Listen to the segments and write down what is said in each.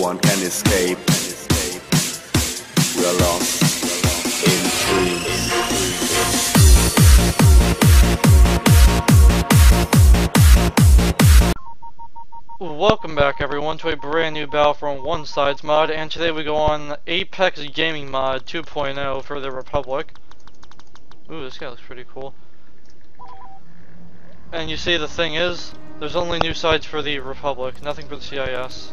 one can escape. We are lost. Welcome back everyone to a brand new Battlefront 1 Sides mod and today we go on Apex Gaming Mod 2.0 for the Republic. Ooh, this guy looks pretty cool. And you see the thing is, there's only new sides for the Republic, nothing for the CIS.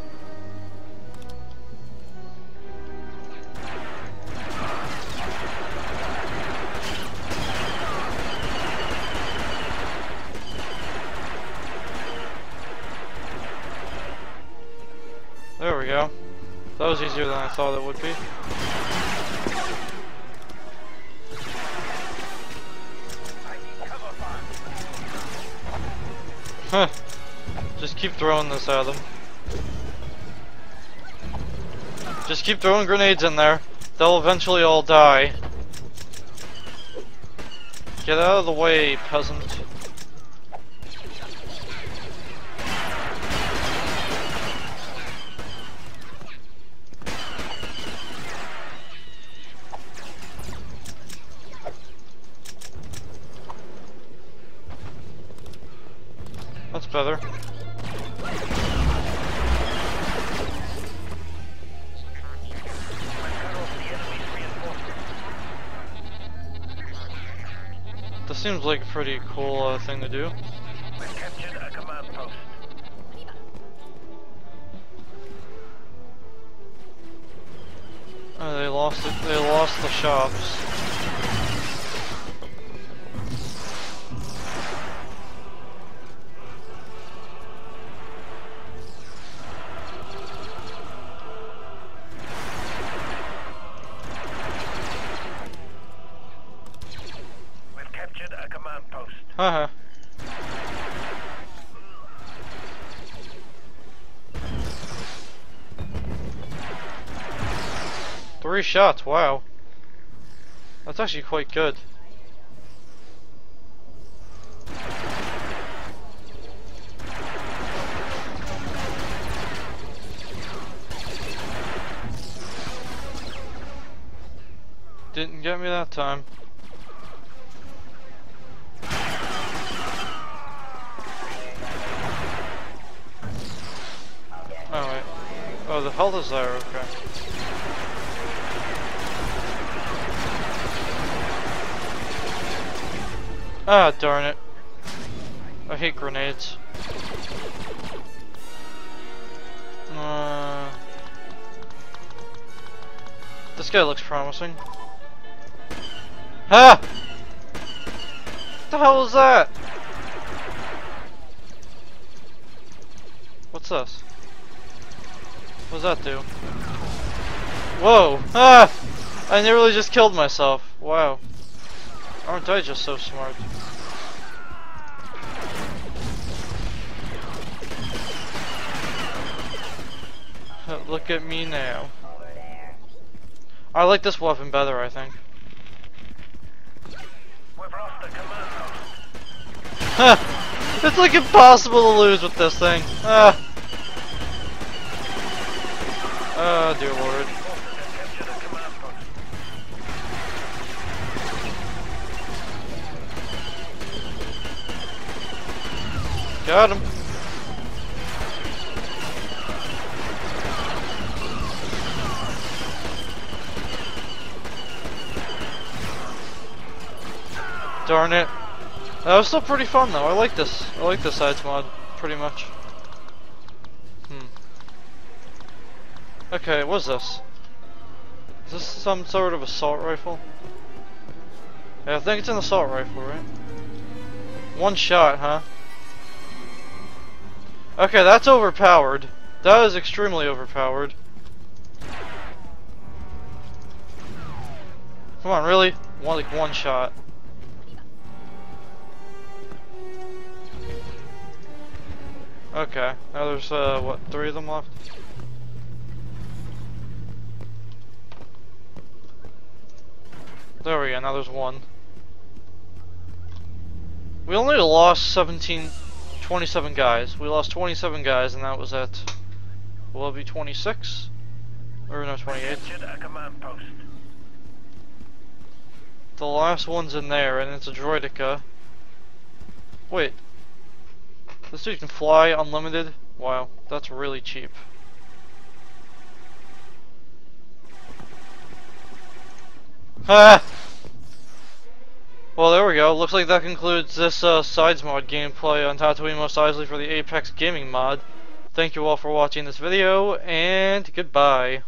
There we go. That was easier than I thought it would be. Huh. Just keep throwing this at them. Just keep throwing grenades in there. They'll eventually all die. Get out of the way, peasant. That's better. This seems like a pretty cool uh, thing to do. Uh, they lost it. They lost the shops. Captured a command post. Haha. Uh-huh. Three shots, wow. That's actually quite good. Didn't get me that time. Oh, the health is there, okay. Ah, darn it. I hate grenades. Uh, this guy looks promising. Ah! What the hell was that? What's this? What does that do? Whoa! Ah! I nearly just killed myself. Wow. Aren't I just so smart? Look at me now. I like this weapon better, I think. We've lost a command post. Ha! It's like impossible to lose with this thing. Ah. Oh dear lord. Got him. Darn it. That was still pretty fun though. I like this. I like this sides mod pretty much. Okay, what's this? Is this some sort of assault rifle? Yeah, I think it's an assault rifle, right? One shot, huh? Okay, that's overpowered. That is extremely overpowered. Come on, really? One like one shot. Okay, now there's uh what, three of them left? There we go, now there's one. We only lost 17, 27 guys. We lost 27 guys and that was it. Will it be 26? Or no, 28. Captured a command post. The last one's in there, and it's a droideka. Wait. This dude can fly unlimited? Wow, that's really cheap. Ah! Well, there we go. Looks like that concludes this uh, Sides mod gameplay on Tatooine Mos Eisley for the Apex Gaming mod. Thank you all for watching this video, and goodbye.